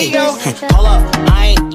Hey, yo, pull up, I ain't